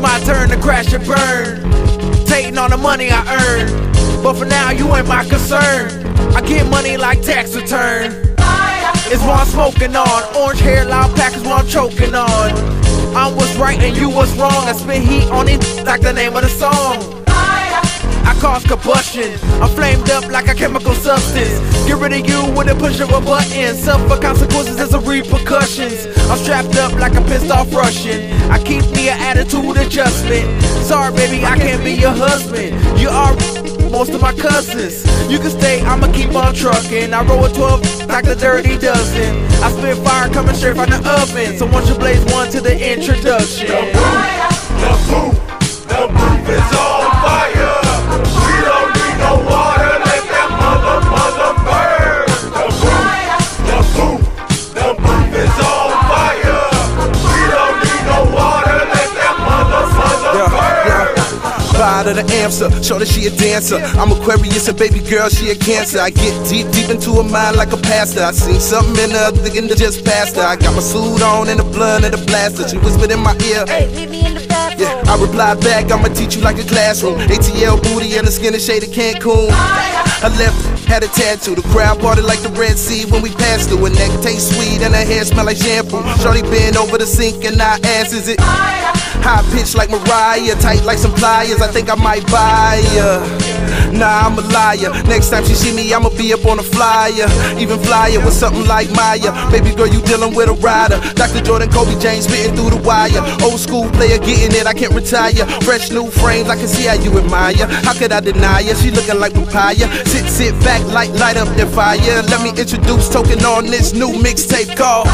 watch and burn. Taking on the money I earn. But for now, you ain't my concern. I get money like tax return. It's what I'm smoking on. Orange hair, loud pack is what I'm choking on. I was right and you was wrong. I spit heat on it like the name of the song. I cause combustion. I'm flamed up like a chemical substance. Get rid of you with a push of a button. Suffer consequences as a repercussions. I'm strapped up like a pissed off Russian. I keep me an attitude adjustment. Sorry, baby, I can't be your husband. You are most of my cousins. You can stay, I'ma keep on trucking. I roll a 12 like a dirty dozen. I spit fire coming straight from the oven. So once you blaze one to the introduction. The roof, Fire to the answer, show that she a dancer. I'm Aquarius and baby girl, she a cancer. I get deep, deep into her mind like a pastor. I seen something in her, thinking to just past her. I got my suit on and the blood of the blaster. She whispered in my ear. Hey, meet me in the bathroom. Yeah, I replied back, I'ma teach you like a classroom. ATL booty and the skin is shade of Cancun. I left, had a tattoo. The crowd parted like the Red Sea when we passed through. Her neck tastes sweet and her hair smell like shampoo. Shorty bend over the sink and I asked, is it high pitched like Mariah, tight like some pliers? I think I might buy ya. Nah, I'm a liar. Next time she see me, I'ma be up on a flyer. Even flyer with something like Maya. Baby girl, you dealing with a rider. Dr. Jordan, Kobe James spitting through the wire. Old school player getting it, I can't retire. Fresh new frames, I can see how you admire. How could I deny her? She looking like papaya. Sit, sit back, light, light up the fire. Let me introduce token on this new mixtape called.